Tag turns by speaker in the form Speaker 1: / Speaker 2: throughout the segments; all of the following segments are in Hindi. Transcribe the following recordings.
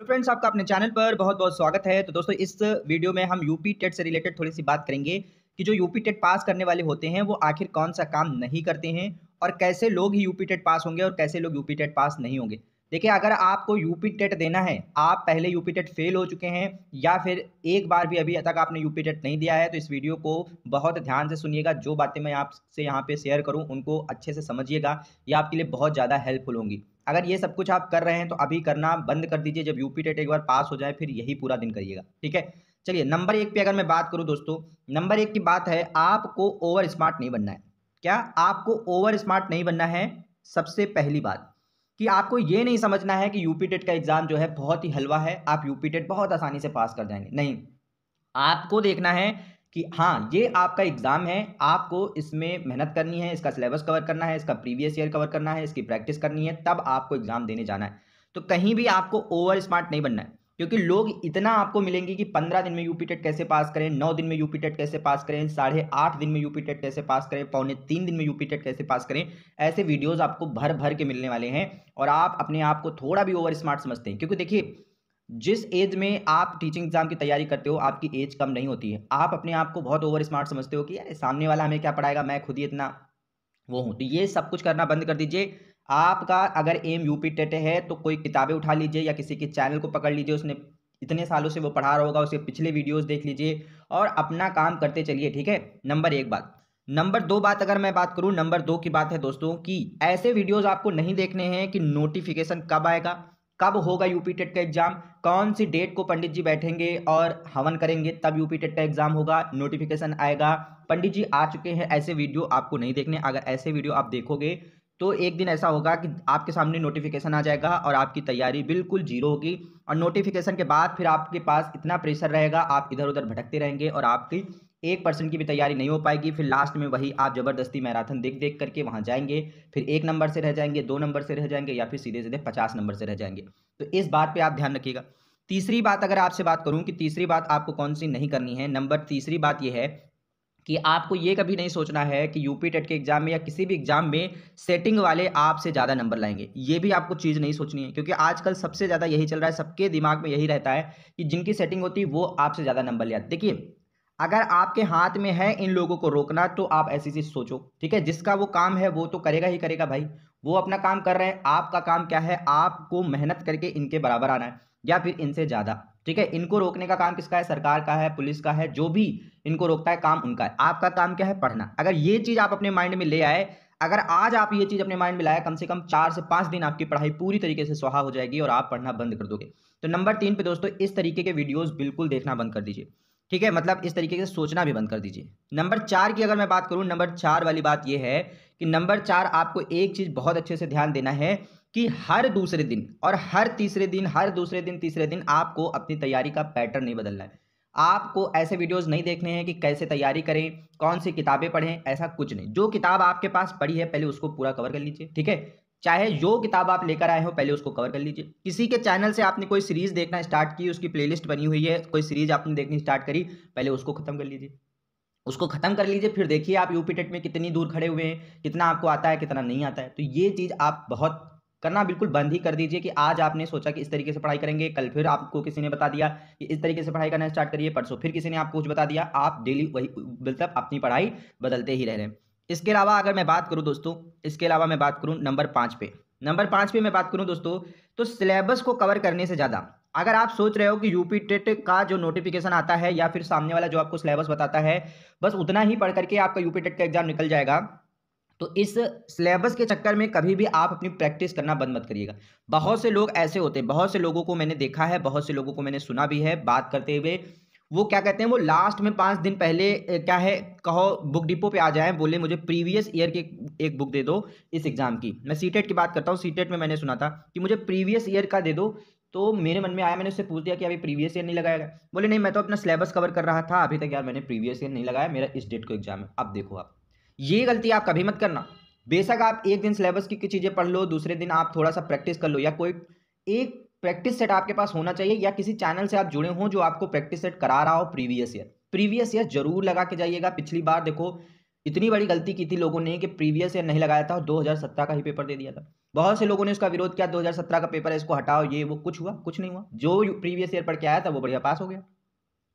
Speaker 1: तो फ्रेंड्स आपका अपने चैनल पर बहुत बहुत स्वागत है। तो दोस्तों, इस वीडियो में हम यूपी टेट से रिलेटेड थोड़ी सी बात करेंगे कि जो यूपी टेट पास करने वाले होते हैं, वो आखिर कौन सा काम नहीं करते हैं और कैसे लोग ही यूपी टेट पास होंगे और कैसे लोग यूपी टेट पास नहीं होंगे। देखिए, अगर आपको यूपी टेट देना है, आप पहले यूपी टेट फेल हो चुके हैं या फिर एक बार भी अभी तक आपने यूपी टेट नहीं दिया है तो इस वीडियो को बहुत ध्यान से सुनिएगा। जो बातें मैं आपसे यहाँ पे शेयर करूँ, उनको अच्छे से समझिएगा, ये आपके लिए बहुत ज़्यादा हेल्पफुल होंगी। अगर ये सब कुछ आप कर रहे हैं तो अभी करना बंद कर दीजिए। जब यूपी टेट एक बार पास हो जाए, फिर यही पूरा दिन करिएगा। ठीक है? चलिए, नंबर एक पे अगर मैं बात करूँ दोस्तों, नंबर एक की बात है, आपको ओवर स्मार्ट नहीं बनना है। क्या आपको ओवर स्मार्ट नहीं बनना है? सबसे पहली बात, कि आपको ये नहीं समझना है कि यूपी टेट का एग्ज़ाम जो है, बहुत ही हलवा है। आप यूपी टेट बहुत आसानी से पास कर जाएँगे। नहीं, आपको देखना है कि हाँ ये आपका एग्ज़ाम है, आपको इसमें मेहनत करनी है, इसका सिलेबस कवर करना है, इसका प्रीवियस ईयर कवर करना है, इसकी प्रैक्टिस करनी है, तब आपको एग्ज़ाम देने जाना है। तो कहीं भी आपको ओवर स्मार्ट नहीं बनना है, क्योंकि लोग इतना आपको मिलेंगे कि पंद्रह दिन में यूपी टेट कैसे पास करें, नौ दिन में यूपी टेट कैसे पास करें, साढ़े आठ दिन में यूपी टेट कैसे पास करें, पौने तीन दिन में यूपी टेट कैसे पास करें, ऐसे वीडियोस आपको भर भर के मिलने वाले हैं और आप अपने आप को थोड़ा भी ओवर स्मार्ट समझते हैं। क्योंकि देखिए जिस एज में आप टीचिंग एग्ज़ाम की तैयारी करते हो, आपकी एज कम नहीं होती है। आप अपने आप को बहुत ओवर स्मार्ट समझते हो कि यार सामने वाला हमें क्या पढ़ाएगा? मैं खुद ही इतना वो हूँ। तो ये सब कुछ करना बंद कर दीजिए। आपका अगर एम यूपी टेट है तो कोई किताबें उठा लीजिए या किसी के चैनल को पकड़ लीजिए, उसने इतने सालों से वो पढ़ा रहा होगा, उसके पिछले वीडियोस देख लीजिए और अपना काम करते चलिए, ठीक है? नंबर एक बात। नंबर दो बात अगर मैं बात करूँ नंबर दो की बात है दोस्तों कि ऐसे वीडियोस आपको नहीं देखने हैं कि नोटिफिकेशन कब आएगा। कब होगा यूपी टेट का एग्ज़ाम? कौन सी डेट को पंडित जी बैठेंगे और हवन करेंगे तब यूपी टेट का एग्ज़ाम होगा? नोटिफिकेशन आएगा। पंडित जी आ चुके हैं, ऐसे वीडियो आपको नहीं देखने। अगर ऐसे वीडियो आप देखोगे तो एक दिन ऐसा होगा कि आपके सामने नोटिफिकेशन आ जाएगा और आपकी तैयारी बिल्कुल ज़ीरो होगी और नोटिफिकेशन के बाद फिर आपके पास इतना प्रेशर रहेगा, आप इधर उधर भटकते रहेंगे और आपकी एक परसेंट की भी तैयारी नहीं हो पाएगी। फिर लास्ट में वही आप ज़बरदस्ती मैराथन देख देख करके वहाँ जाएँगे, फिर एक नंबर से रह जाएँगे, दो नंबर से रह जाएँगे या फिर सीधे सीधे पचास नंबर से रह जाएँगे। तो इस बात पर आप ध्यान रखिएगा। तीसरी बात अगर आपसे बात करूँ कि तीसरी बात आपको कौन सी नहीं करनी है, नंबर तीसरी बात यह है कि आपको ये कभी नहीं सोचना है कि यूपी टेट के एग्ज़ाम में या किसी भी एग्ज़ाम में सेटिंग वाले आपसे ज़्यादा नंबर लाएँगे। ये भी आपको चीज़ नहीं सोचनी है, क्योंकि आजकल सबसे ज़्यादा यही चल रहा है, सबके दिमाग में यही रहता है कि जिनकी सेटिंग होती है वो आपसे ज़्यादा नंबर ले आते देखिए, अगर आपके हाथ में है इन लोगों को रोकना तो आप ऐसी चीज़ सोचो, ठीक है? जिसका वो काम है, वो तो करेगा ही करेगा भाई। वो अपना काम कर रहे हैं, आपका काम क्या है? आपको मेहनत करके इनके बराबर आना है, या फिर इनसे ज़्यादा। ठीक है? इनको रोकने का काम किसका है? सरकार का है, पुलिस का है, जो भी इनको रोकता है, काम उनका है। आपका काम क्या है? पढ़ना। अगर ये चीज़ आप अपने माइंड में ले आए, अगर आज आप ये चीज़ अपने माइंड में लाए, कम से कम चार से पाँच दिन आपकी पढ़ाई पूरी तरीके से सुहा हो जाएगी और आप पढ़ना बंद कर दोगे। तो नंबर तीन पे दोस्तों, इस तरीके के वीडियोस बिल्कुल देखना बंद कर दीजिए। ठीक है? मतलब इस तरीके से सोचना भी बंद कर दीजिए। नंबर चार की अगर मैं बात करूँ, नंबर चार वाली बात यह है कि नंबर चार आपको एक चीज़ बहुत अच्छे से ध्यान देना है कि हर दूसरे दिन, और हर तीसरे दिन, हर दूसरे दिन, तीसरे दिन आपको अपनी तैयारी का पैटर्न नहीं बदलना है। आपको ऐसे वीडियोस नहीं देखने हैं कि कैसे तैयारी करें, कौन सी किताबें पढ़ें, ऐसा कुछ नहीं। जो किताब आपके पास पढ़ी है, पहले उसको पूरा कवर कर लीजिए, ठीक है? चाहे जो किताब आप लेकर आए हो, पहले उसको कवर कर लीजिए। किसी के चैनल से आपने कोई सीरीज़ देखना स्टार्ट की, उसकी प्लेलिस्ट बनी हुई है, कोई सीरीज़ आपने देखनी स्टार्ट करी, पहले उसको खत्म कर लीजिए। उसको खत्म कर लीजिए, फिर देखिए आप यूपी टेट में कितनी दूर खड़े हुए हैं, कितना आपको आता है, कितना नहीं आता है। तो ये चीज़ आप बहुत करना बिल्कुल बंद ही कर दीजिए कि आज आपने सोचा कि इस तरीके से पढ़ाई करेंगे, कल फिर आपको किसी ने बता दिया कि इस तरीके से पढ़ाई करना स्टार्ट करिए, परसों फिर किसी ने आपको कुछ बता दिया, आप डेली वही मतलब अपनी पढ़ाई बदलते ही रह रहे हैं। इसके अलावा अगर मैं बात करूँ दोस्तों, इसके अलावा मैं बात करूँ नंबर पाँच पे। नंबर पाँच पे मैं बात करूँ दोस्तों तो सिलेबस को कवर करने से ज़्यादा, अगर आप सोच रहे हो कि यूपी टेट का जो नोटिफिकेशन आता है या फिर सामने वाला जो आपको सिलेबस बताता है, बस उतना ही पढ़ करके आपका यूपी टेट का एग्ज़ाम निकल जाएगा। तो इस सिलेबस के चक्कर में कभी भी आप अपनी प्रैक्टिस करना बंद मत करिएगा। बहुत से लोग ऐसे होते हैं, बहुत से लोगों को मैंने देखा है, बहुत से लोगों को मैंने सुना भी है बात करते हुए। वो क्या कहते हैं, वो लास्ट में पाँच दिन पहले क्या है, कहो बुक डिपो पे आ जाए, बोले, मुझे प्रीवियस ईयर की एक बुक दे दो इस एग्ज़ाम की। मैं सीटेट की बात करता हूँ सीटेट में मैंने सुना था कि मुझे प्रीवियस ईयर का दे दो। तो मेरे मन में आया, मैंने उससे पूछ दिया कि अभी प्रीवियस ईयर नहीं लगाएगा बोले, नहीं, मैं तो अपना सिलेबस कवर कर रहा था, अभी तक यार मैंने प्रीवियस ईयर नहीं लगाया, मेरा इस डेट को एग्ज़ाम है। अब देखो आप। ये गलती आप कभी मत करना। बेशक आप एक दिन सिलेबस की चीज़ें पढ़ लो, दूसरे दिन आप थोड़ा सा प्रैक्टिस कर लो, या कोई एक प्रैक्टिस सेट आपके पास होना चाहिए, या किसी चैनल से आप जुड़े हों जो आपको प्रैक्टिस सेट करा रहा हो प्रीवियस ईयर प्रीवियस ईयर ज़रूर लगा के जाइएगा। पिछली बार देखो, इतनी बड़ी गलती की थी लोगों ने कि प्रीवियस ईयर नहीं लगाया था और 2017 का ही पेपर दे दिया था। बहुत से लोगों ने उसका विरोध किया 2017 का पेपर है, इसको हटाओ, ये वो, कुछ हुआ? कुछ नहीं हुआ। जो प्रीवियस ईयर पढ़ के आया था, वो बढ़िया पास हो गया।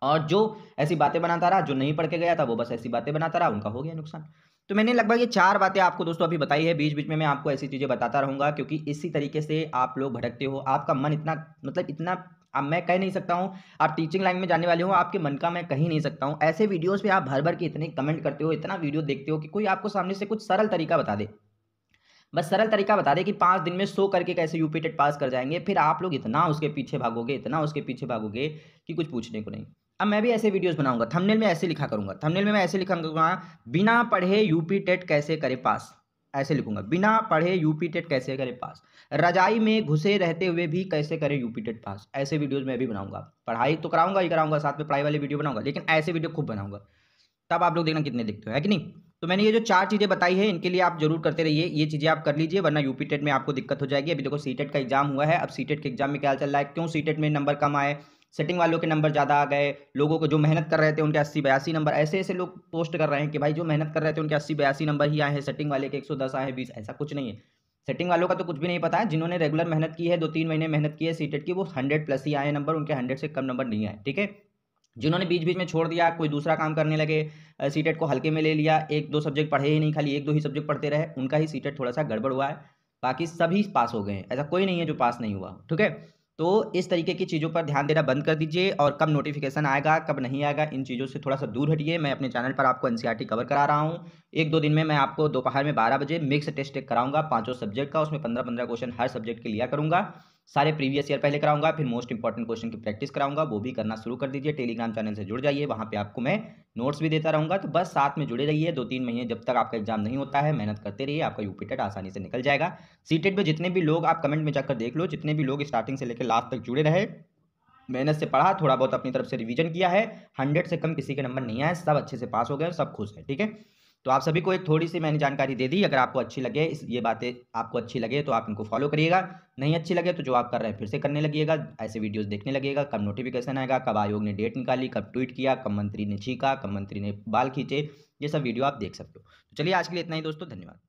Speaker 1: और जो ऐसी बातें बनाता रहा, जो नहीं पढ़ के गया था, वो बस ऐसी बातें बनाता रहा, उनका हो गया नुकसान। तो मैंने लगभग ये चार बातें आपको दोस्तों अभी बताई है बीच बीच में मैं आपको ऐसी चीज़ें बताता रहूँगा, क्योंकि इसी तरीके से आप लोग भटकते हो, आपका मन इतना मतलब इतना, अब मैं कह नहीं सकता हूँ, आप टीचिंग लाइन में जाने वाले हो, आपके मन का मैं कहीं नहीं सकता हूँ। ऐसे वीडियोस पे आप भर भर के इतने कमेंट करते हो, इतना वीडियो देखते हो कि कोई आपको सामने से कुछ सरल तरीका बता दे। बस सरल तरीका बता दे कि पाँच दिन में सो करके कैसे यूपी टेट पास कर जाएँगे, फिर आप लोग इतना उसके पीछे भागोगे, इतना उसके पीछे भागोगे कि कुछ पूछने को नहीं। अब मैं भी ऐसे वीडियोस बनाऊँगा थंबनेल में ऐसे लिखा करूँगा थंबनेल में मैं ऐसे लिखूँगा बिना पढ़े यूपी टेट कैसे करे पास? ऐसे लिखूँगा, बिना पढ़े यूपी टेट कैसे करे पास? रजाई में घुसे रहते हुए भी कैसे करे यूपी टेट पास? ऐसे वीडियोस मैं भी बनाऊँगा। पढ़ाई तो कराऊँगा ही कराऊँगा, साथ में पढ़ाई वाले वीडियो बनाऊँगा, लेकिन ऐसे वीडियो खूब बनाऊँगा। तब आप लोग देखना कितने लिखते हो, है कि नहीं? तो मैंने ये जो चार चीज़ें बताई है, इनके लिए आप ज़रूर करते रहिए। ये चीज़ें आप कर लीजिए, वरना यूपी टेट में आपको दिक्कत हो जाएगी। अभी देखो सीटेट का एग्ज़ाम हुआ है, अब सीटेट के एग्ज़ाम में क्या चल रहा है क्यों सीटेट में नंबर कम आए? सेटिंग वालों के नंबर ज़्यादा आ गए, लोगों को जो मेहनत कर रहे थे उनके अस्सी बयासी नंबर ऐसे ऐसे लोग पोस्ट कर रहे हैं कि भाई जो मेहनत कर रहे थे उनके अस्सी बयासी नंबर ही आए हैं सेटिंग वाले के एक सौ दस आए हैं, बीस, ऐसा कुछ नहीं है। सेटिंग वालों का तो कुछ भी नहीं पता है, जिन्होंने रेगुलर मेहनत की है, दो तीन महीने मेहनत की है सीटेट की, वो हंड्रेड प्लस ही आए नंबर उनके हंड्रेड से कम नंबर नहीं आए, ठीक है? जिन्होंने बीच बीच में छोड़ दिया, कोई दूसरा काम करने लगे सीटेट को हल्के में ले लिया एक दो सब्जेक्ट पढ़े ही नहीं, खाली एक दो ही सब्जेक्ट पढ़ते रहे, उनका ही सीटेट थोड़ा सा गड़बड़ हुआ है, बाकी सभी पास हो गए हैं, ऐसा कोई नहीं है जो पास नहीं हुआ ठीक है? तो इस तरीके की चीज़ों पर ध्यान देना बंद कर दीजिए और कब नोटिफिकेशन आएगा, कब नहीं आएगा, इन चीज़ों से थोड़ा सा दूर हटिए। मैं अपने चैनल पर आपको एनसीईआरटी कवर करा रहा हूँ। एक दो दिन में मैं आपको दोपहर में बारह बजे मिक्स टेस्ट कराऊँगा, पाँचों सब्जेक्ट का, उसमें पंद्रह पंद्रह क्वेश्चन हर सब्जेक्ट के लिया करूँगा। सारे प्रीवियस ईयर पहले कराऊँगा, फिर मोस्ट इंपॉर्टेंट क्वेश्चन की प्रैक्टिस कराऊँगा, वो भी करना शुरू कर दीजिए टेलीग्राम चैनल से जुड़ जाइए, वहाँ पे आपको मैं नोट्स भी देता रहूँगा तो बस साथ में जुड़े रहिए, दो तीन महीने जब तक आपका एग्ज़ाम नहीं होता है, मेहनत करते रहिए, आपका यूपी टेट आसानी से निकल जाएगा। सीटेट में जितने भी लोग, आप कमेंट में जाकर देख लो, जितने भी लोग स्टार्टिंग से लेकर लास्ट तक जुड़े रहे, मेहनत से पढ़ा, थोड़ा बहुत अपनी तरफ़ से रिवीजन किया है हंड्रेड से कम किसी के नंबर नहीं आए सब अच्छे से पास हो गए सब खुश है, ठीक है? तो आप सभी को एक थोड़ी सी मैंने जानकारी दे दी, अगर आपको अच्छी लगे, इस, ये बातें आपको अच्छी लगे तो आप इनको फॉलो करिएगा। नहीं अच्छी लगे तो जो आप कर रहे हैं, फिर से करने लगिएगा ऐसे वीडियोस देखने लगेगा, कब नोटिफिकेशन आएगा, कब आयोग ने डेट निकाली, कब ट्वीट किया, कब मंत्री ने छीका कब मंत्री ने बाल खींचे, ये सब वीडियो आप देख सकते हो। तो चलिए आज के लिए इतना ही दोस्तों, धन्यवाद।